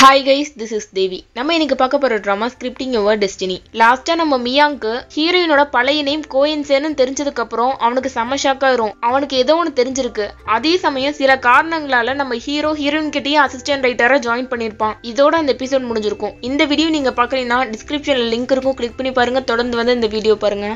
Hi guys this is Devi நம்ம இன்னைக்கு பார்க்க போற ட்ராமா ஸ்கிரிப்டிங் யுவர் டெஸ்டினி லாஸ்டா நம்ம மியாங்க்கு ஹீரோயினோட பழைய நேம் கோயின்சேன்னு தெரிஞ்சதுக்கு அப்புறம் அவனுக்கு செம ஷாக்காக இருக்கும் அவனுக்கு ஏதோ ஒன்று தெரிஞ்சிருக்கு. அதே சமயம் சில காரணங்களால நம்ம ஹீரோ ஹீரோயின் கிட்டயே அசிஸ்டன்ட் ரைட்டரா ஜாயின் பண்ணியிருப்பான் இதோட அந்த எபிசோட் முடிஞ்சிருக்கும். இந்த வீடியோ நீங்க பார்க்குறீங்கன்னா டிஸ்கிரிப்ஷன்ல லிங்க் இருக்கும். கிளிக் பண்ணி பாருங்க. தொடர்ந்து வந்து இந்த வீடியோ பாருங்க.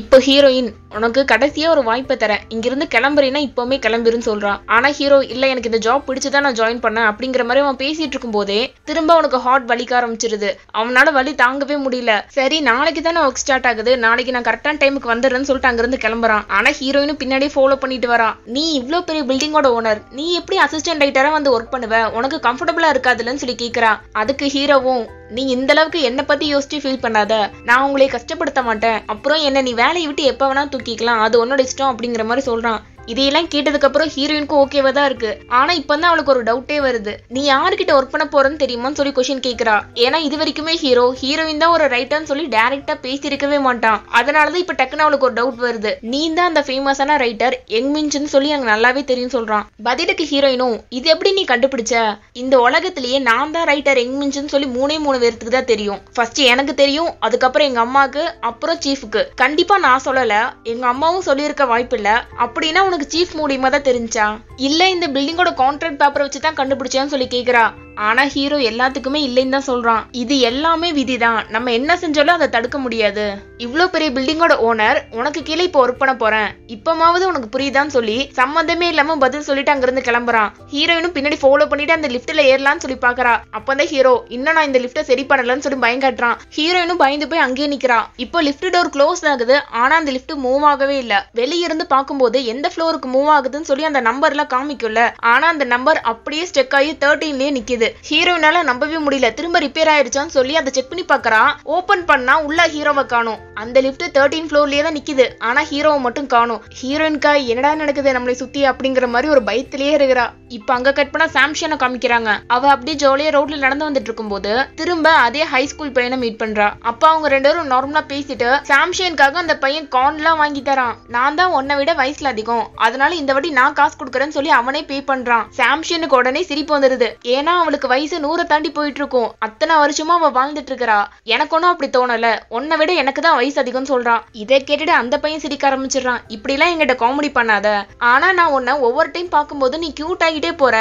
இப்போ ஹீரோயின் உனக்கு கடைசியா ஒரு வாய்ப்பை தரேன். இங்கிருந்து கிளம்புறீன்னா இப்பவுமே கிளம்பிருன்னு சொல்றான். ஆனா ஹீரோ இல்ல எனக்கு இந்த ஜாப் பிடிச்சுதான் நான் ஜாயின் பண்ணேன். அப்படிங்கிற மாதிரி அவன் பேசிட்டு இருக்கும் போதே திரும்ப அவனுக்கு ஹார்ட் வலிக்க ஆரம்பிச்சிருது. அவனால வலி தாங்கவே முடியல. சரி நாளைக்கு தானே ஒர்க் ஸ்டார்ட் ஆகுது. நாளைக்கு நான் கரெக்டான டைமுக்கு வந்துடுறேன்னு சொல்லிட்டு அங்கிருந்து கிளம்புறான். ஆனா ஹீரோயினும் பின்னாடியே ஃபாலோ பண்ணிட்டு வரான். நீ இவ்ளோ பெரிய பில்டிங்கோட ஓனர் நீ எப்படி அசிஸ்டன்ட் ரைட்டரா வந்து ஒர்க் பண்ணுவ? உனக்கு கம்ஃபர்டபுளா இருக்காதுலன்னு சொல்லி கேக்குறான் அதுக்கு ஹீரோவும் நீ இந்த அளவுக்கு என்ன பத்தி யோசிச்சு ஃபீல் பண்ணாத. நான் உங்களை கஷ்டப்படுத்த மாட்டேன். அப்புறம் என்ன நீ வேலையை விட்டு எப்ப வேணா தூக்கிக்கலாம். அது உன்னோட இஷ்டம் அப்படிங்கிற மாதிரி சொல்றான். இதையெல்லாம் கேட்டதுக்கு அப்புறம் ஹீரோயினுக்கும் ஓகேவா தான் இருக்கு. ஆனா இப்ப தான் அவளுக்கு ஒரு டவுட்டே வருது. நீ யாருக்கிட்ட ஒர்க் பண்ண போறன்னு தெரியுமான்னு சொல்லி கொஸ்டின் கேக்குறா. ஏன்னா இது வரைக்குமே ஹீரோ ஹீரோயின் தான் ஒரு ரைட்டர்னு சொல்லி டைரக்டா பேசியிருக்கவே மாட்டான். அதனாலதான் இப்ப டக்குன்னு அவளுக்கு ஒரு டவுட் வருது. நீ தான் அந்த ஃபேமஸான ரைட்டர் எங் மின்ஸ்னு சொல்லி எனக்கு நல்லாவே தெரியும் சொல்றான். பதிலுக்கு ஹீரோயினும் இது எப்படி நீ கண்டுபிடிச்ச? இந்த உலகத்திலேயே நான் தான் ரைட்டர் எங் மின்ஸ்னு சொல்லி மூணே மூணு பேருக்கு தான் தெரியும். ஃபர்ஸ்ட் எனக்கு தெரியும் அதுக்கப்புறம் எங்க அம்மாக்கு அப்புறம் சீஃபுக்கு கண்டிப்பா நான் சொல்லல எங்க அம்மாவும் சொல்லியிருக்க வாய்ப்பு இல்ல அப்படின்னா உனக்கு சீஃப் மூலியமா தான் தெரிஞ்சா? இல்ல இந்த பில்டிங்கோட கான்ட்ராக்ட் பேப்பரை வச்சு தான் கண்டுபிடிச்சான்னு சொல்லி கேக்குறா. ஆனா ஹீரோ எல்லாத்துக்குமே இல்லைன்னு தான் சொல்றான். இது எல்லாமே விதிதான். நம்ம என்ன செஞ்சாலும் அதை தடுக்க முடியாது. இவ்ளோ பெரிய பில்டிங்கோட ஓனர் உனக்கு கீழே இப்போ ஒர்க் பண்ண போறேன். இப்பமாவது உனக்கு புரியுதான்னு சொல்லி சம்மந்தமே இல்லாம பதில் சொல்லிட்டு அங்கிருந்து கிளம்புறான். ஹீரோயினும் பின்னாடி ஃபாலோ பண்ணிட்டு அந்த லிப்ட்ல ஏறலாம்னு சொல்லி பாக்குறா. அப்பதான் ஹீரோ இன்னும் நான் இந்த லிஃப்ட்டை சரி பண்ணலன்னு சொல்லி பயம் காட்டுறான். ஹீரோயினும் பயந்து போய் அங்கேயே நிக்கிறா. இப்போ லிப்ட் டோர் க்ளோஸ் ஆகுது. ஆனா அந்த லிப்ட் மூவ் ஆகவே இல்ல. வெளியிருந்து பார்க்கும்போது எந்த ஃப்ளோருக்கு மூவ் ஆகுதுன்னு சொல்லி அந்த நம்பர்ல காமிக்கும்ல. ஆனா அந்த நம்பர் அப்படியே ஸ்டெக் ஆகி தேர்ட்டீன்லயே நிக்குது. ஹீரோனால நம்பவே முடியல. திரும்ப ரிப்பேர் ஆயிடுச்சான்னு சொல்லி அதை செக் பண்ணி பாக்குறான் ஓபன் பண்ணா உள்ள ஹீரோவை காணும். அந்த லிஃப்ட் தேர்ட்டீன் ஃப்ளோர்லயே தான் நிக்குது. ஆனா ஹீரோவை மட்டும் காணும். ஹீரோயின்கா என்னடா நடக்குது நம்மளை சுத்தி அப்படிங்கிற மாதிரி ஒரு பயத்திலேயே இருக்கிறா. இப்ப அங்க கட் பண்ணா சாம்ஷனை காமிக்கிறாங்க. அவ அப்படியே ஜோலியா ரோட்ல நடந்து வந்துட்டு இருக்கும்போது திரும்ப அதே ஹை ஸ்கூல் பையனை மீட் பண்றா. அப்ப அவங்க ரெண்டு பேரும் நார்மலா பேசிட்டு சாம்ஷனுக்காக அந்த பையன் கார்ன்லாம் வாங்கி தரான். நான் தான் உன்னை விட வயசுல அதிகம். அதனால இந்த வாட்டி நான் காசு கொடுக்குறேன்னு சொல்லி அவனே பே பண்றான். சாம்ஷனுக்கு உடனே சிரிப்பு வந்துருது. ஏன்னா அவளுக்கு வயசு நூறை தாண்டி போயிட்டு இருக்கும். அத்தனை வருஷமா அவ வாழ்ந்துட்டு இருக்கிறா. எனக்கு ஒன்னும் அப்படி தோணல. உன்னை விட எனக்கு தான் வயசு அதிகம்னு சொல்றான். இதை கேட்டுட்டு அந்த பையன் சிரிக்க ஆரம்பிச்சிடுறான். இப்படிலாம் எங்கிட்ட காமெடி பண்ணாத. ஆனா நான் உன்னை ஒவ்வொரு டைம் பார்க்கும்போது நீ கியூட் பண்ணிக்கிட்டே போற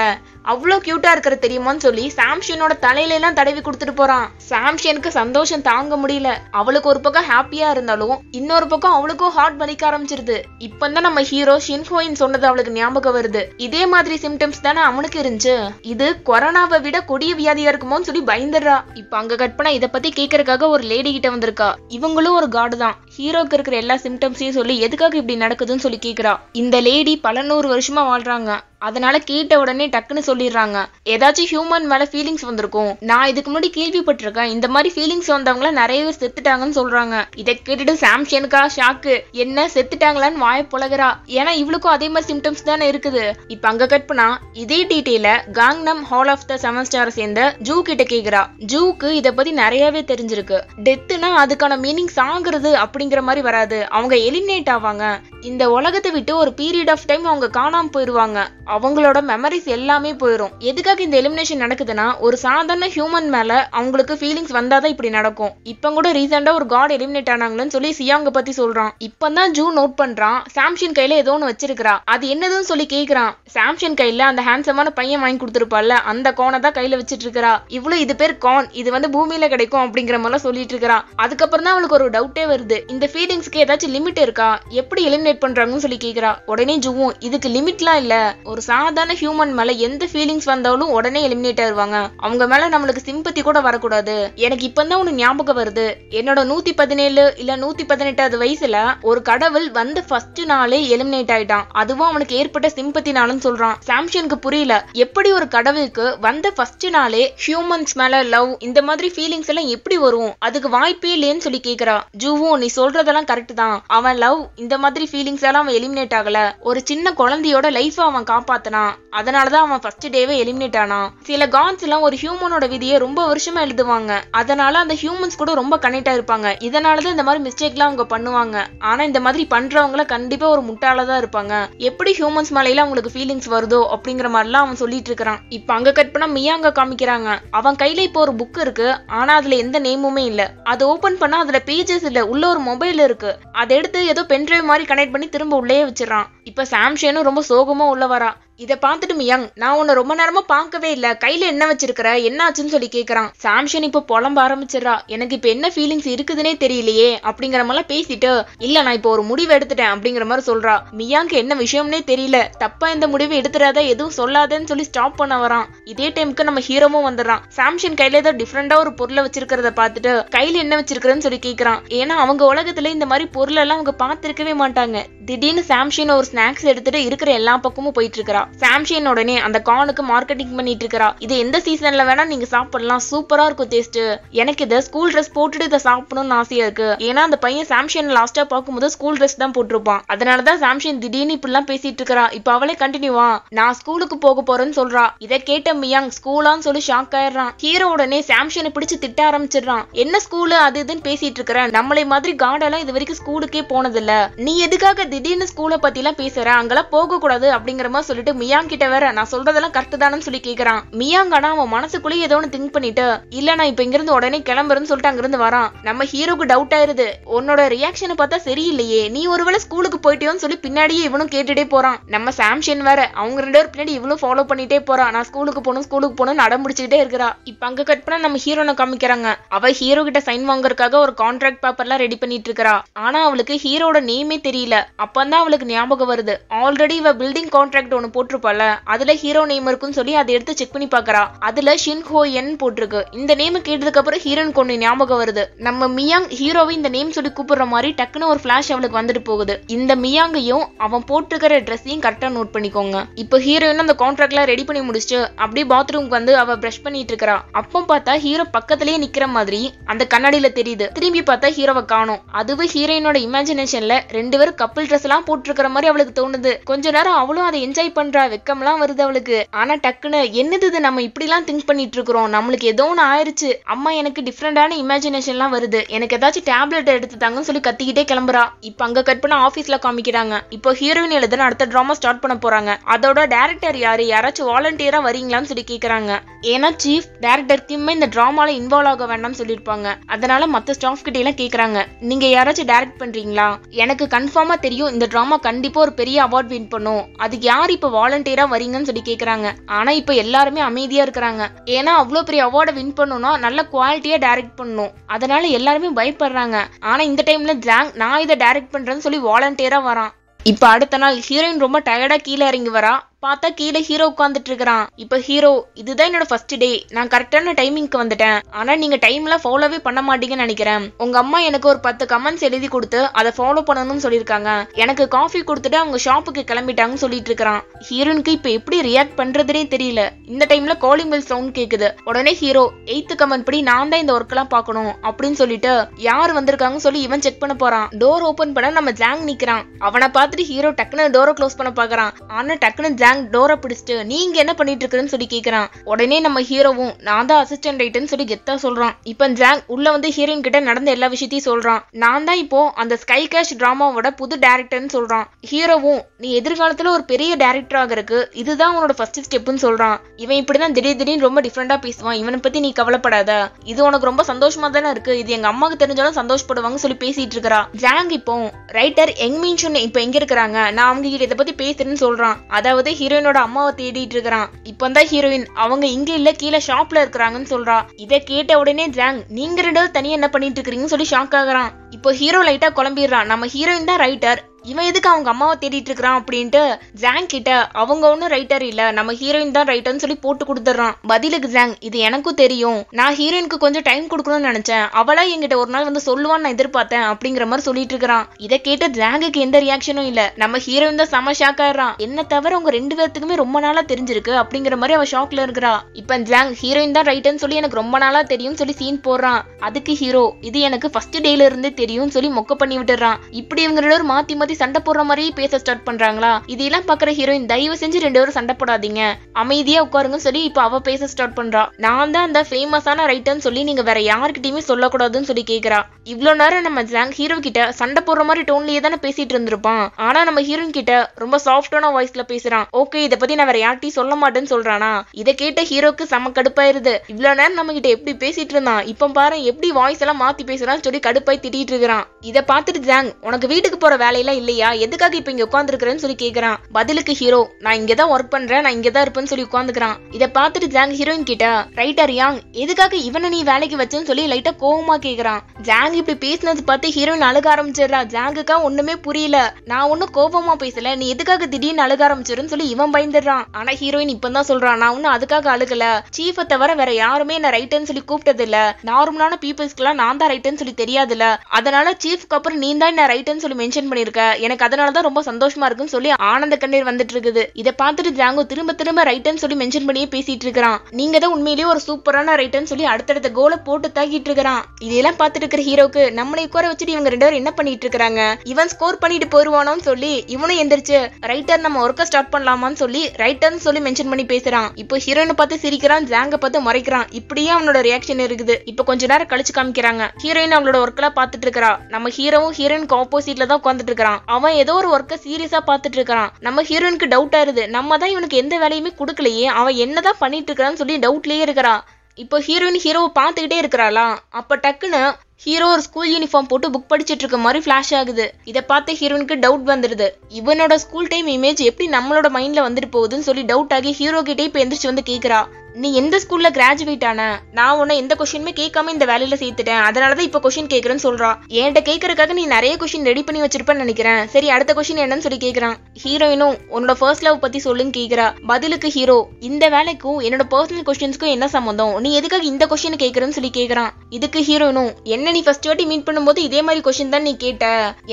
அவ்வளோ கியூட்டா இருக்கிற தெரியுமான்னு சொல்லி சாம்ஷனோட தலையில எல்லாம் தடவி கொடுத்துட்டு போறான். சாம்ஷனுக்கு சந்தோஷம் தாங்க முடியல. அவளுக்கு ஒரு பக்கம் ஹாப்பியா இருந்தாலும் இன்னொரு பக்கம் அவளுக்கும் ஹார்ட் வலிக்க ஆரம்பிச்சிருது. இப்பந்தான் நம்ம ஹீரோ ஷின்ஹோயின் சொன்னது அவளுக்கு ஞாபகம் வருது. இதே மாதிரி சிம்டம்ஸ் தானே அவனுக்கு இருந்துச்சு. இது கொரோனாவை விட கொடிய வியாதியா இருக்குமோன்னு சொல்லி பயந்துடுறா. இப்ப அங்க கட் இதை இத பத்தி கேக்குறதுக்காக ஒரு லேடி கிட்ட வந்திருக்கா. இவங்களும் ஒரு காடு தான். ஹீரோக்கு இருக்கிற எல்லா சிம்டம்ஸையும் சொல்லி எதுக்காக இப்படி நடக்குதுன்னு சொல்லி கேக்குறா. இந்த லேடி பல நூறு வருஷமா வாழ்றாங்க. அதனால கேட்ட உடனே டக்குன்னு சொல்லிடுறாங்க. ஏதாச்சும் ஹியூமன் மேல ஃபீலிங்ஸ் வந்திருக்கும். நான் இதுக்கு முன்னாடி கேள்விப்பட்டிருக்கேன். இந்த மாதிரி ஃபீலிங்ஸ் வந்தவங்கள நிறைய பேர் செத்துட்டாங்கன்னு சொல்றாங்க. இதை கேட்டுட்டு சாம்ஷனுக்கா ஷாக்கு என்ன செத்துட்டாங்களான்னு வாய புலகிறா. ஏன்னா இவளுக்கும் அதே மாதிரி சிம்டம்ஸ் தானே இருக்குது. இப்ப அங்க கட் பண்ணா இதே டீட்டெயில Gangnam hall of the seven star சேர்ந்த ஜூ கிட்ட கேக்குறா. ஜூக்கு இத பத்தி நிறையவே தெரிஞ்சிருக்கு. டெத்துனா அதுக்கான மீனிங் சாகுறது அப்படிங்கிற மாதிரி வராது. அவங்க எலிமினேட் ஆவாங்க. இந்த உலகத்தை விட்டு ஒரு பீரியட் ஆஃப் டைம் அவங்க காணாம போயிருவாங்க. அவங்களோட மெமரிஸ் எல்லாமே போயிடும் எதுக்காக இந்த எலிமினேஷன் நடக்குதுன்னா ஒரு சாதாரண ஹியூமன் மேல அவங்களுக்கு ஃபீலிங்ஸ் வந்தாதான் இப்படி நடக்கும். இப்ப கூட ரீசெண்டா ஒரு காட் எலிமினேட் ஆனாங்கன்னு சொல்லி சியாங்க பத்தி சொல்றான். இப்பதான் ஜூ நோட் பண்றான். சாம்ஷன் கையில ஏதோ ஒன்று வச்சிருக்கா அது என்னதுன்னு சொல்லி கேக்குறான். சாம்ஷன் கையில அந்த ஹேண்ட்ஸமான பையன் வாங்கி கொடுத்துருப்பால அந்த கோனை தான் கையில வச்சிட்டு இருக்கா இவ்வளவு இது பேர் கான் இது வந்து பூமியில கிடைக்கும் அப்படிங்கிற மாதிரிலாம் சொல்லிட்டு இருக்கா அதுக்கப்புறம் தான் அவளுக்கு ஒரு டவுட்டே வருது. இந்த ஃபீலிங்ஸ்க்கு ஏதாச்சும் லிமிட் இருக்கா? எப்படி எலிமினேட் பண்றாங்கன்னு சொல்லி கேக்குறா. உடனே ஜூவும் இதுக்கு லிமிட்லாம் இல்ல. ஒரு சாதாரண ஹியூமன் மேல எந்த ஃபீலிங்ஸ் வந்தாலும் உடனே எலிமினேட் ஆயிருவாங்க. அவங்க மேல நம்மளுக்கு சிம்பத்தி கூட வரக்கூடாது. எனக்கு இப்பதான் ஒண்ணு ஞாபகம் வருது. என்னோட நூத்தி பதினேழு இல்ல நூத்தி பதினெட்டாவது வயசுல ஒரு கடவுள் வந்து ஃபர்ஸ்ட் நாளே எலிமினேட் ஆயிட்டான். அதுவும் அவனுக்கு ஏற்பட்ட சிம்பத்தினாலும் சொல்றான். சாம்சனுக்கு புரியல. எப்படி ஒரு கடவுளுக்கு வந்த ஃபர்ஸ்ட் நாளே ஹியூமன்ஸ் மேல லவ் இந்த மாதிரி ஃபீலிங்ஸ் எல்லாம் எப்படி வரும்? அதுக்கு வாய்ப்பே இல்லையன்னு சொல்லி கேக்குறா. ஜூவும் நீ சொல்றதெல்லாம் கரெக்ட் தான். அவன் லவ் இந்த மாதிரி ஃபீலிங்ஸ் எல்லாம் அவன் எலிமினேட் ஆகல. ஒரு சின்ன குழந்தையோட லைஃப் அவன் காப்பாத்தினான். அதனாலதான் அவன் ஃபர்ஸ்ட் ஃபர்ஸ்ட் டேவே எலிமினேட் ஆனா. சில காட்ஸ் எல்லாம் ஒரு ஹியூமனோட விதியை ரொம்ப வருஷமா எழுதுவாங்க. அதனால அந்த ஹியூமன்ஸ் கூட ரொம்ப கனெக்ட் ஆயிருப்பாங்க. இதனாலதான் இந்த மாதிரி மிஸ்டேக்லாம் அவங்க பண்ணுவாங்க. ஆனா இந்த மாதிரி பண்றவங்கள கண்டிப்பா ஒரு முட்டாள தான் இருப்பாங்க. எப்படி ஹியூமன்ஸ் மேலையில அவங்களுக்கு ஃபீலிங்ஸ் வருதோ அப்படிங்கிற மாதிரிலாம் அவன் சொல்லிட்டு இருக்கிறான். இப்ப அங்க கட் பண்ணா மியாங்க காமிக்கிறாங்க. அவன் கையில இப்போ ஒரு புக் இருக்கு. ஆனா அதுல எந்த நேமுமே இல்ல. அதை ஓபன் பண்ணா அதுல பேஜஸ் இல்ல. உள்ள ஒரு மொபைல் இருக்கு. அதை எடுத்து ஏதோ பென்ட்ரைவ் மாதிரி கனெக்ட் பண்ணி திரும்ப உள்ளே வச்சிடறான். இப்ப சாம்ஷேனும் ரொம்ப சோகமா உள்ள வரா. இதை பார்த்துட்டு மியாங் நான் உன்னை ரொம்ப நேரமா பார்க்கவே இல்ல. கையில என்ன வச்சிருக்கிற? என்ன ஆச்சுன்னு சொல்லி கேக்குறான். சாம்சன் இப்போ புலம்ப ஆரம்பிச்சிடறா. எனக்கு இப்ப என்ன ஃபீலிங்ஸ் இருக்குதுன்னே தெரியலையே அப்படிங்கிற மாதிரிலாம் பேசிட்டு இல்ல நான் இப்போ ஒரு முடிவு எடுத்துட்டேன் அப்படிங்கிற மாதிரி சொல்றா. மியாங்க்கு என்ன விஷயம்னே தெரியல. தப்பா இந்த முடிவு எடுத்துறாத எதுவும் சொல்லாதேன்னு சொல்லி ஸ்டாப் பண்ண வரான். இதே டைமுக்கு நம்ம ஹீரோவும் வந்துடுறான். சாம்சன் கையில ஏதோ டிஃப்ரெண்டா ஒரு பொருளை வச்சிருக்கிறத பார்த்துட்டு கையில என்ன வச்சிருக்கிறேன்னு சொல்லி கேக்குறான். ஏன்னா அவங்க உலகத்துல இந்த மாதிரி பொருள் எல்லாம் அவங்க பார்த்திருக்கவே மாட்டாங்க. திடீர்னு சாம்சன் ஒரு ஸ்நாக்ஸ் எடுத்துட்டு இருக்கிற எல்லா பக்கமும் போயிட்டு இருக்கிறா. சாம்ஷியன் உடனே அந்த கானுக்கு மார்க்கெட்டிங் பண்ணிட்டு இருக்கிறா. இது எந்த சீசன்ல வேணா நீங்க சாப்பிடலாம். சூப்பரா இருக்கும் டேஸ்ட் எனக்கு இதை ஸ்கூல் ட்ரெஸ் போட்டுட்டு இதை சாப்பிடணும்னு ஆசையா இருக்கு. ஏன்னா அந்த பையன் சாம்ஷியன் லாஸ்டா பார்க்கும்போது ஸ்கூல் ட்ரெஸ் தான் போட்டிருப்பான். அதனாலதான் சாம்ஷியன் திடீர்னு இப்படிலாம் பேசிட்டு இருக்கறா. இப்ப அவளே கண்டினியூவா நான் ஸ்கூலுக்கு போக போறேன்னு சொல்றா. இதை கேட்ட மியாங் ஸ்கூலான்னு சொல்லி ஷாக் ஆயிடுறான். ஹீரோ உடனே சாம்ஷியனை பிடிச்சு திட்ட ஆரம்பிச்சிடுறான். என்ன ஸ்கூலு அது இதுன்னு பேசிட்டு இருக்கிற? நம்மளை மாதிரி காடெல்லாம் இது வரைக்கும் ஸ்கூலுக்கே போனதில்ல. நீ எதுக்காக திடீர்னு ஸ்கூலை பத்தி எல்லாம் பேசுற? அங்கெல்லாம் போக கூடாது அப்படிங்கிற மாதிரி சொல்லிட்டு மியாங் கிட்ட வேற நான் சொல்றதெல்லாம் கரெக்ட் தானு சொல்லி கேக்குறான். மியாங் ஆனா அவன் மனசுக்குள்ளேயே ஏதோ ஒன்று திங்க் பண்ணிட்டு இல்ல நான் இப்ப இங்கிருந்து உடனே கிளம்புறேன்னு சொல்லிட்டு அங்கிருந்து வரான். நம்ம ஹீரோக்கு டவுட் ஆயிருது. உன்னோட ரியாக்ஷனை பார்த்தா சரியில்லையே. நீ ஒருவேளை ஸ்கூலுக்கு போயிட்டியோன்னு சொல்லி பின்னாடியே இவனும் கேட்டுட்டே போறான். நம்ம சாம்ஷன் வேற அவங்க ரெண்டு பேரும் பின்னாடி இவளும் ஃபாலோ பண்ணிட்டே போறான். நான் ஸ்கூலுக்கு போகணும் ஸ்கூலுக்கு போகணும் அடம் பிடிச்சிக்கிட்டே இருக்கிறா. இப்ப அங்க கட் பண்ண நம்ம ஹீரோனை காமிக்கிறாங்க. அவ ஹீரோ கிட்ட சைன் வாங்குறதுக்காக ஒரு கான்ட்ராக்ட் பேப்பர்லாம் ரெடி பண்ணிட்டு இருக்கிறா. ஆனா அவளுக்கு ஹீரோட நேமே தெரியல. அப்பந்தான் அவளுக்கு ஞாபகம் வருது. ஆல்ரெடி இவ பில்டிங் கான்ட்ராக்ட் ஒன்னு போட்டிருப்பால அதுல ஹீரோ நேம் இருக்குன்னு சொல்லி அதை எடுத்து செக் பண்ணி பாக்குறா அதுல ஷின் ஹோ என் போட்டிருக்கு. இந்த நேம் கேட்டதுக்கு அப்புறம் ஹீரோனுக்கு கொண்டு ஞாபகம் வருது. நம்ம மியாங் ஹீரோவை இந்த நேம் சொல்லி கூப்பிடுற மாதிரி டக்குன்னு ஒரு ஃபிளாஷ் அவளுக்கு வந்துட்டு போகுது. இந்த மியாங்கையும் அவன் போட்டிருக்கிற ட்ரெஸ்ஸையும் கரெக்டா நோட் பண்ணிக்கோங்க. இப்போ ஹீரோயின் அந்த கான்ட்ராக்ட்லாம் ரெடி பண்ணி முடிச்சுட்டு அப்படியே பாத்ரூம்க்கு வந்து அவ பிரஷ் பண்ணிட்டு இருக்கா அப்போ பார்த்தா ஹீரோ பக்கத்துலயே நிக்கிற மாதிரி அந்த கண்ணாடியில தெரியுது. திரும்பி பார்த்தா ஹீரோவை காணோம். அதுவும் ஹீரோயினோட இமேஜினேஷன்ல ரெண்டு பேரும் கப்பிள் ட்ரெஸ் எல்லாம் போட்டிருக்கிற மாதிரி அவளுக்கு தோணுது. கொஞ்ச நேரம் அவளும் அதை என்ஜாய் பண்ற வெக்கம்லாம் வருது அவளுக்கு. ஆனா டக்குன்னு என்னது இது? நம்ம இப்படிலாம் திங்க் பண்ணிட்டு இருக்கிறோம். நம்மளுக்கு ஏதோ ஒன்று ஆயிடுச்சு அம்மா எனக்கு டிஃப்ரெண்டான இமேஜினேஷன்லாம் வருது. எனக்கு ஏதாச்சும் டேப்லெட் எடுத்து தாங்கன்னு சொல்லி கத்திக்கிட்டே கிளம்புறா. இப்போ அங்க கட் பண்ண ஆஃபீஸ்ல காமிக்கிறாங்க. இப்போ ஹீரோயின் எழுதுன அடுத்த ட்ராமா ஸ்டார்ட் பண்ண போறாங்க. அதோட டேரக்டர் யாரு? யாராச்சும் வாலண்டியரா வரீங்களான்னு சொல்லி கேக்குறாங்க. ஏன்னா சீஃப் டேரக்டருக்குமே இந்த டிராமால இன்வால்வ் ஆக வேண்டாம்னு சொல்லியிருப்பாங்க. அதனால மத்த ஸ்டாஃப் கிட்ட எல்லாம் கேக்குறாங்க. நீங்க யாராச்சும் டேரக்ட் பண்றீங்களா? எனக்கு கன்ஃபார்மா தெரியும். இந்த டிராமா கண்டிப்பா ஒரு பெரிய அவார்ட் வின் பண்ணும். அதுக்கு யார் இப்போ வாலண்டியரா வரீங்கன்னு சொல்லி கேக்குறாங்க. ஆனா இப்ப எல்லாருமே அமைதியா இருக்கிறாங்க. ஏன்னா அவ்வளவு பெரிய அவார்டை வின் பண்ணணும்னா நல்ல குவாலிட்டியா டைரக்ட் பண்ணணும். அதனால எல்லாருமே பயப்படுறாங்க. ஆனா இந்த டைம்ல ஜாங் நான் இதை டைரக்ட் பண்றேன்னு சொல்லி வாலண்டியரா வரான். இப்ப அடுத்த நாள் ஹீரோயின் ரொம்ப டயர்டா கீழே இறங்கி வரா. பார்த்தா கீழே ஹீரோ உட்காந்துட்டு இருக்கிறான் இப்ப ஹீரோ இதுதான் என்னோட ஃபர்ஸ்ட் டே நான் கரெக்டான டைமிங்க்கு வந்துட்டேன். ஆனா நீங்க டைம்ல ஃபாலோவே பண்ண மாட்டீங்கன்னு நினைக்கிறேன். உங்க அம்மா எனக்கு ஒரு பத்து கமெண்ட்ஸ் எழுதி கொடுத்து அதை ஃபாலோ பண்ணணும்னு சொல்லியிருக்காங்க. எனக்கு காஃபி கொடுத்துட்டு அவங்க ஷாப்புக்கு கிளம்பிட்டாங்கன்னு சொல்லிட்டு இருக்கிறான் ஹீரோனுக்கு இப்ப எப்படி ரியாக்ட் பண்றதுனே தெரியல. இந்த டைம்ல காலிங் பெல் சவுண்ட் கேக்குது. உடனே ஹீரோ எயித்து கமெண்ட் படி நான் தான் இந்த ஒர்க் எல்லாம் பார்க்கணும் அப்படின்னு சொல்லிட்டு யார் வந்திருக்காங்கன்னு சொல்லி இவன் செக் பண்ண போறான். டோர் ஓபன் பண்ண நம்ம ஜாங் நிக்கிறான். அவனை பார்த்துட்டு ஹீரோ டக்குன்னு டோரை க்ளோஸ் பண்ண பாக்குறான். ஆனா டக்குன்னு ஜாங் டோரை பிடிச்சிட்டு நீங்க என்ன பண்ணிட்டு இருக்குன்னு சொல்லி கேக்குறான். உடனே நம்ம ஹீரோவும் நான் தான் அசிஸ்டன்ட் ரைட்டுன்னு சொல்லி கெத்தா சொல்றான். இப்ப ஜாங் உள்ள வந்து ஹீரோயின் கிட்ட நடந்த எல்லா விஷயத்தையும் சொல்றான். நான் தான் இப்போ அந்த ஸ்கை கேஷ் டிராமாவோட புது டேரக்டர்னு சொல்றான். ஹீரோவும் நீ எதிர்காலத்துல ஒரு பெரிய டேரக்டர் ஆகிறதுக்கு இதுதான் உன்னோட ஃபர்ஸ்ட் ஸ்டெப்னு சொல்றான். இவன் இப்படிதான் திடீர் திடீர்னு ரொம்ப டிஃப்ரெண்டா பேசுவான். இவனை பத்தி நீ கவலைப்படாத. இது உனக்கு ரொம்ப சந்தோஷமா தானே இருக்கு. இது எங்க அம்மாவுக்கு தெரிஞ்சாலும் சந்தோஷப்படுவாங்க சொல்லி பேசிட்டு இருக்கறா. ஜாங் இப்போ ரைட்டர் எங் மீன்ஷன் இப்ப எங்க இருக்கிறாங்க? நான் அவங்க கிட்ட இதை பத்தி பேசுறேன்னு சொல்றான். அதாவது ஹீரோயினோட அம்மாவை தேடிட்டு இருக்கிறான். இப்போ தான் ஹீரோயின் அவங்க இங்க இல்ல கீழே ஷாப்ல இருக்கிறாங்கன்னு சொல்றா. இதை கேட்ட உடனே ஜாங் நீங்க ரெண்டு தனியா என்ன பண்ணிட்டு இருக்கிறீங்கன்னு சொல்லி ஷாக் ஆகுறான். இப்போ ஹீரோ லைட்டா குழம்பிடுறான். நம்ம ஹீரோயின் தான் ரைட்டர் இவன் எதுக்கு அவங்க அம்மாவை தேடிட்டு இருக்கிறான் அப்படின்ட்டு ஜாங் கிட்ட அவங்க ஒன்றும் ரைட்டர் இல்ல. நம்ம ஹீரோயின் தான் ரைட்டர்னு சொல்லி போட்டு கொடுத்துட்றான். பதிலுக்கு ஜாங் இது எனக்கும் தெரியும். நான் ஹீரோயினுக்கு கொஞ்சம் டைம் கொடுக்கணும்னு நினைச்சேன். அவளா என்கிட்ட ஒரு நாள் வந்து சொல்லுவான்னு நான் எதிர்பார்த்தேன் அப்படிங்கிற மாதிரி சொல்லிட்டு இருக்கிறான். இதை கேட்டு ஜாங்குக்கு எந்த ரியாக்ஷனும் இல்ல. நம்ம ஹீரோயின் தான் செம ஷாக் ஆயிடுறான். என்ன தவிர உங்க ரெண்டு பேர்த்துக்குமே ரொம்ப நாளா தெரிஞ்சிருக்கு அப்படிங்கிற மாதிரி அவ ஷாக்ல இருக்கிறா. இப்ப ஜாங் ஹீரோயின் தான் ரைட்டர்னு சொல்லி எனக்கு ரொம்ப நாளா தெரியும் சொல்லி சீன் போடுறான். அதுக்கு ஹீரோ இது எனக்கு ஃபர்ஸ்ட் டேல இருந்தே தெரியும் சொல்லி மொக்க பண்ணி விட்டுறான் இப்படி இவங்க ஒரு மாத்தி மாத்தி மாத்தி சண்டை போடுற மாதிரி பேச ஸ்டார்ட் பண்றாங்களா? இதெல்லாம் பாக்குற ஹீரோயின் தயவு செஞ்சு ரெண்டு பேரும் சண்டை போடாதீங்க. அமைதியா உட்காருங்கன்னு சொல்லி இப்ப அவ பேச ஸ்டார்ட் பண்றா. நான் தான் அந்த ஃபேமஸான ரைட்டர்னு சொல்லி நீங்க வேற யாருக்கிட்டயுமே சொல்லக்கூடாதுன்னு சொல்லி கேக்குறா. இவ்ளோ நேரம் நம்ம ஜாங் ஹீரோ கிட்ட சண்டை போடுற மாதிரி டோன்லயே தானே பேசிட்டு இருந்திருப்பான். ஆனா நம்ம ஹீரோயின் கிட்ட ரொம்ப சாஃப்டான வாய்ஸ்ல பேசுறான். ஓகே இத பத்தி நான் வேற யார்ட்டையும் சொல்ல மாட்டேன்னு சொல்றானா? இத கேட்ட ஹீரோக்கு செம கடுப்பாயிருது. இவ்ளோ நேரம் நம்ம கிட்ட எப்படி பேசிட்டு இருந்தான்? இப்ப பாரு எப்படி வாய்ஸ் எல்லாம் மாத்தி பேசுறான்னு சொல்லி கடுப்பாய் திட்டிட்டு இருக்கிறான். இத பார்த்துட்டு ஜாங் உனக்கு வீட்டுக்கு போற வேலையெல்லாம் இல்லையா? எதுக்காக இப்ப இங்க உட்காந்துருக்கிறேன்னு சொல்லி கேக்குறான். பதிலுக்கு ஹீரோ நான் இங்க தான் ஒர்க் பண்றேன் நான் இங்க தான் இருப்பேன்னு சொல்லி உட்காந்துக்கிறான் இத பார்த்துட்டு ஜாங் ஹீரோயின் கிட்ட ரைட்டர் யாங் எதுக்காக இவனை நீ வேலைக்கு வச்சேன்னு சொல்லி லைட்டா கோவமா கேக்குறான். ஜாங் இப்படி பேசினது பார்த்து ஹீரோயின் அழுக ஆரம்பிச்சிடறா. ஜாங்குக்கா ஒண்ணுமே புரியல. நான் ஒன்னும் கோபமா பேசல. நீ எதுக்காக திடீர்னு அழுக ஆரம்பிச்சிருன்னு சொல்லி இவன் பயந்துடுறான். ஆனா ஹீரோயின் இப்பதான் சொல்றான் நான் ஒன்னும் அதுக்காக அழுகல. சீஃபை தவிர வேற யாருமே என்ன ரைட்டர்னு சொல்லி கூப்பிட்டது இல்ல நார்மலான பீப்புள்ஸ்க்குலாம் நான் தான் ரைட்டர்னு சொல்லி தெரியாதுல அதனால சீஃப்க்கு அப்புறம் நீ தான் என்ன ரைட்டர்னு சொல்லி மென்ஷன் பண்ணிருக்க எனக்கு அதனாலதான் ரொம்ப சந்தோஷமா இருக்குன்னு சொல்லி ஆனந்த கண்ணீர் வந்துட்டு இருக்குது இதை பார்த்துட்டு ஜாங்கோ திரும்ப திரும்ப ரைட்டர்னு சொல்லி மென்ஷன் பண்ணியே பேசிட்டு இருக்கிறான் நீங்க தான் உண்மையிலேயே ஒரு சூப்பரான ரைட்டர்னு சொல்லி அடுத்தடுத்த கோலை போட்டு தாக்கிட்டு இருக்கிறான் இதெல்லாம் பார்த்துட்டு இருக்கிற ஹீரோக்கு நம்மளை உட்கார வச்சுட்டு இவங்க ரெண்டு பேரும் என்ன பண்ணிட்டு இருக்காங்க இவன் ஸ்கோர் பண்ணிட்டு போயிருவானோன்னு சொல்லி இவனும் எந்திரிச்சு ரைட்டர் நம்ம ஒர்க்க ஸ்டார்ட் பண்ணலாமான்னு சொல்லி ரைட்டர்னு சொல்லி மென்ஷன் பண்ணி பேசுறான். இப்போ ஹீரோயினை பார்த்து சிரிக்கிறான் ஜாங்க பார்த்து முறைக்கிறான். இப்படியே அவனோட ரியாக்ஷன் இருக்குது. இப்போ கொஞ்ச நேரம் கழிச்சு காமிக்கிறாங்க. ஹீரோயின் அவளோட ஒர்க்கெல்லாம் பார்த்துட்டு இருக்கிறா நம்ம ஹீரோவும் ஹீரோயினுக்கு ஆப்போசிட்ல தான் உட்காந்துட்டு இருக்கிறான் அவன் ஏதோ ஒரு ஒர்க்கை சீரியஸா பார்த்துட்டு இருக்கான் நம்ம ஹீரோயினுக்கு டவுட் ஆயிருது. நம்ம தான் இவனுக்கு எந்த வேலையுமே கொடுக்கலையே. அவன் என்னதான் பண்ணிட்டு இருக்கான்னு சொல்லி டவுட்லயே இருக்கிறா. இப்போ ஹீரோயின் ஹீரோவை பார்த்துக்கிட்டே இருக்கிறாளா? அப்ப டக்குன்னு ஹீரோ ஒரு ஸ்கூல் யூனிஃபார்ம் போட்டு புக் படிச்சிட்டு இருக்க மாதிரி ஃபிளாஷ் ஆகுது. இதை பார்த்து ஹீரோனுக்கு டவுட் வந்துடுது இவனோட ஸ்கூல் டைம் இமேஜ் எப்படி நம்மளோட மைண்ட்ல வந்துட்டு போகுதுன்னு சொல்லி டவுட் ஆகி ஹீரோ கிட்டே இப்போ எந்திரிச்சு வந்து கேக்குறா. நீ எந்த ஸ்கூல்ல கிராஜுவேட் ஆன? நான் உன்னை எந்த கொஸ்டினுமே கேட்காம இந்த வேலையில சேர்த்துட்டேன். அதனாலதான் இப்ப கொஸ்டின் கேக்குறேன்னு சொல்றா. என்கிட்ட கேக்குறதுக்காக நீ நிறைய கொஸ்டின் ரெடி பண்ணி வச்சிருப்பேன்னு நினைக்கிறேன். சரி அடுத்த கொஸ்டின் என்னன்னு சொல்லி கேக்குறான். ஹீரோயினும் உன்னோட ஃபர்ஸ்ட் லவ் பத்தி சொல்லுன்னு கேக்குறா. பதிலுக்கு ஹீரோ இந்த வேலைக்கும் என்னோட பர்சனல் கொஸ்டின்ஸ்க்கும் என்ன சம்மந்தம் நீ எதுக்காக இந்த கொஸ்டின் கேக்குறேன்னு சொல்லி கேக்குறான். இதுக்கு ஹீரோயினும் என்ன நீ ஃபர்ஸ்ட் வாட்டி மீட் பண்ணும்போது இதே மாதிரி கொஸ்டின் தான் நீ கேட்ட?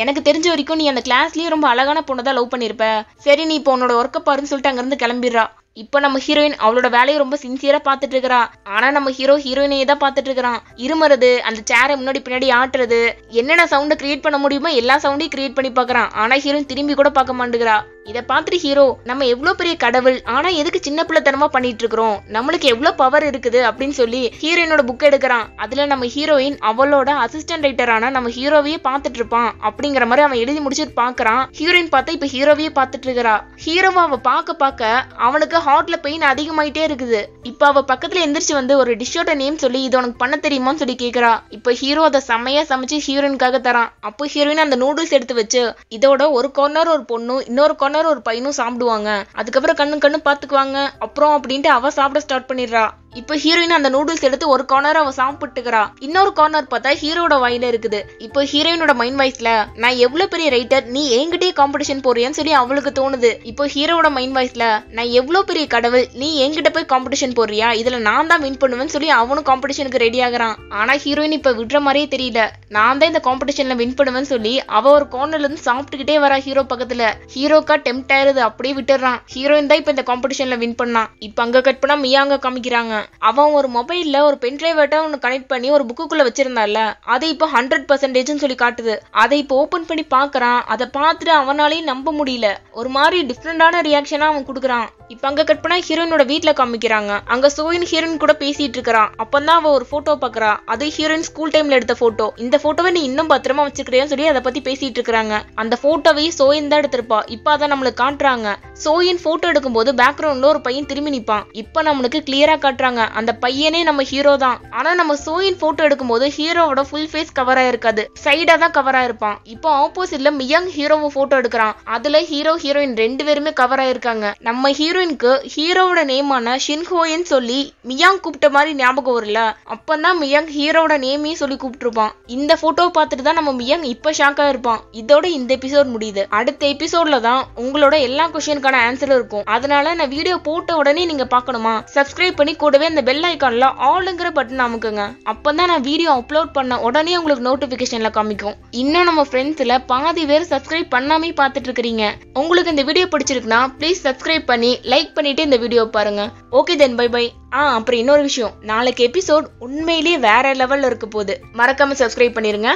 எனக்கு தெரிஞ்ச வரைக்கும் நீ அந்த கிளாஸ்லயே ரொம்ப அழகான பொண்ணை தான் லவ் பண்ணிருப்ப. சரி நீ இப்போ உன்னோட ஒர்க்கை பாருன்னு சொல்லிட்டு அங்கிருந்து கிளம்பிடுறா. இப்போ நம்ம ஹீரோயின் அவளோட வேலையை ரொம்ப சின்சியரா பார்த்துட்டு இருக்கிறா. ஆனா நம்ம ஹீரோ ஹீரோயினையே தான் பார்த்துட்டு இருக்கிறான். இருமுறது அந்த சேரை முன்னாடி பின்னாடி ஆட்டுறது என்னென்ன சவுண்டை கிரியேட் பண்ண முடியுமோ எல்லா சவுண்டையும் கிரியேட் பண்ணி பாக்குறான் ஆனா ஹீரோயின் திரும்பி கூட பார்க்க மாட்டேங்கிறா. இதை பார்த்துட்டு ஹீரோ நம்ம எவ்வளவு பெரிய கடவுள் ஆனா எதுக்கு சின்ன பிள்ளைத்தனமா பண்ணிட்டு இருக்கிறோம் நம்மளுக்கு எவ்வளவு பவர் இருக்குது அப்படின்னு சொல்லி ஹீரோயினோட புக் எடுக்கிறான். அதுல நம்ம ஹீரோயின் அவளோட அசிஸ்டன்ட் ரைட்டரான நம்ம ஹீரோவையே பார்த்துட்டு இருப்பான் அப்படிங்கிற மாதிரி அவன் எழுதி முடிச்சுட்டு பாக்குறான். ஹீரோயின் பார்த்தா இப்ப ஹீரோவையே பார்த்துட்டு இருக்கிறா ஹீரோவை அவ பார்க்க பார்க்க அவனுக்கு ஹார்ட்ல பெயின் அதிகமாயிட்டே இருக்குது. இப்ப அவ பக்கத்துல எந்திரிச்சு வந்து ஒரு டிஷ்ஷோட நேம் சொல்லி இது உனக்கு பண்ண தெரியுமான்னு சொல்லி கேக்குறா. இப்ப ஹீரோ அதை செம்மையா சமைச்சு ஹீரோயினுக்காக தரான். அப்போ ஹீரோயின் அந்த நூடுல்ஸ் எடுத்து வச்சு இதோட ஒரு கார்னர் ஒரு பொண்ணு இன்னொரு கார்னர் ஒரு பையனும் சாப்பிடுவாங்க. அதுக்கப்புறம் கண்ணு கண்ணு பாத்துக்குவாங்க அப்புறம் அப்படின்ட்டு அவ சாப்பிட ஸ்டார்ட் பண்ணிடுறா. இப்போ ஹீரோயின் அந்த நூடுல்ஸ் எடுத்து ஒரு கார்னர் அவ சாப்பிட்டுக்கிறா. இன்னொரு கார்னர் பார்த்தா ஹீரோட வாயில இருக்குது. இப்போ ஹீரோயினோட மைண்ட் வாய்ஸ்ல நான் எவ்வளவு பெரிய ரைட்டர் நீ என்கிட்டயே காம்படிஷன் போறியான்னு சொல்லி அவளுக்கு தோணுது. இப்போ ஹீரோட மைண்ட் வாய்ஸ்ல நான் எவ்வளவு பெரிய கடவுள் நீ என்கிட்ட போய் காம்படிஷன் போறியா இதுல நான் தான் வின் பண்ணுவேன்னு சொல்லி அவனும் காம்படிஷனுக்கு ரெடி ஆகுறான். ஆனா ஹீரோயின் இப்ப விடுற மாதிரியே தெரியல. நான் தான் இந்த காம்படிஷன்ல வின் பண்ணுவேன்னு சொல்லி அவ ஒரு கார்னர்ல இருந்து சாப்பிட்டுக்கிட்டே வரா ஹீரோ பக்கத்துல. ஹீரோக்கா டெம்ட் ஆயிருது அப்படியே விட்டுறான். ஹீரோயின் தான் இப்ப இந்த காம்படிஷன்ல வின் பண்ணான் இப்ப அங்க கட் பண்ணா மியாங்க காமிக்கிறாங்க. அவன் ஒரு மொபைல்ல ஒரு பென்ட்ரைவர்ட்ட ஒன்று கனெக்ட் பண்ணி ஒரு புக்குக்குள்ள வச்சிருந்தால அதை இப்போ ஹண்ட்ரட் பர்சன்டேஜ்னு சொல்லி காட்டுது. அதை இப்போ ஓபன் பண்ணி பாக்குறான் அதை பார்த்துட்டு அவனாலையும் நம்ப முடியல. ஒரு மாதிரி டிஃப்ரெண்டான ரியாக்ஷனா அவன் கொடுக்குறான். இப்போ அங்கே கட் பண்ணால் ஹீரோயினோட வீட்டில் காமிக்கிறாங்க. அங்கே சோயின் ஹீரோயின் கூட பேசிட்டு இருக்கிறான். அப்பதான் அவள் ஒரு ஃபோட்டோ பார்க்குறா அது ஹீரோயின் ஸ்கூல் டைமில் எடுத்த ஃபோட்டோ இந்த ஃபோட்டோவை நீ இன்னும் பத்திரமா வச்சுக்கிறியான்னு சொல்லி அதை பற்றி பேசிட்டு இருக்கிறாங்க. அந்த ஃபோட்டோவை சோயின் தான் எடுத்திருப்பா. இப்போ அதை நம்மளுக்கு காட்டுறாங்க. சோயின் ஃபோட்டோ எடுக்கும்போது பேக்ரவுண்ட்ல ஒரு பையன் திரும்பி நிற்பான் இப்போ நம்மளுக்கு கிளியராக காட்டுறாங்க. அந்த பையனே நம்ம ஹீரோ தான். ஆனால் நம்ம சோயின் ஃபோட்டோ எடுக்கும்போது ஹீரோவோட ஃபுல் ஃபேஸ் கவர் ஆயிருக்காது. சைடாக தான் கவர் ஆயிருப்பான். இப்போ ஆப்போசிட்ல மியங் ஹீரோவை ஃபோட்டோ எடுக்கிறான். அதில் ஹீரோ ஹீரோயின் ரெண்டு பேருமே கவர் ஆயிருக்காங்க. நம்ம ஹீரோ ஹீரோயினுக்கு ஹீரோவோட நேமான ஷின்ஹோயன் சொல்லி மியாங் கூப்பிட்ட மாதிரி ஞாபகம் வரல. அப்பந்தான் மியாங் ஹீரோவோட நேமையும் சொல்லி கூப்பிட்டுருப்பான். இந்த போட்டோ பார்த்துட்டு தான் நம்ம மியாங் இப்ப ஷாக்கா இருப்பான். இதோட இந்த எபிசோட் முடியுது. அடுத்த எபிசோட்ல தான் உங்களோட எல்லா கொஸ்டினுக்கான ஆன்சரும் இருக்கும். அதனால நான் வீடியோ போட்ட உடனே நீங்க பார்க்கணுமா? சப்ஸ்கிரைப் பண்ணி கூடவே அந்த பெல் ஐக்கான்ல ஆளுங்கிற பட்டன் அமுக்குங்க. அப்பதான் நான் வீடியோ அப்லோட் பண்ண உடனே உங்களுக்கு நோட்டிபிகேஷன்ல காமிக்கும். இன்னும் நம்ம ஃப்ரெண்ட்ஸ்ல பாதி பேர் சப்ஸ்கிரைப் பண்ணாமே பார்த்துட்டு இருக்கிறீங்க. உங்களுக்கு இந்த வீடியோ பிடிச்சிருக்குன்னா ப்ளீஸ் சப்ஸ்கிரைப் பண்ணி லைக் பண்ணிட்டு இந்த வீடியோ பாருங்க. ஓகே தென் பை பை ஆ அப்புறம் இன்னொரு விஷயம். நாளைக்கு எபிசோட் உண்மையிலேயே வேற லெவல்ல இருக்க போகுது. மறக்காம சப்ஸ்கிரைப் பண்ணிருங்க.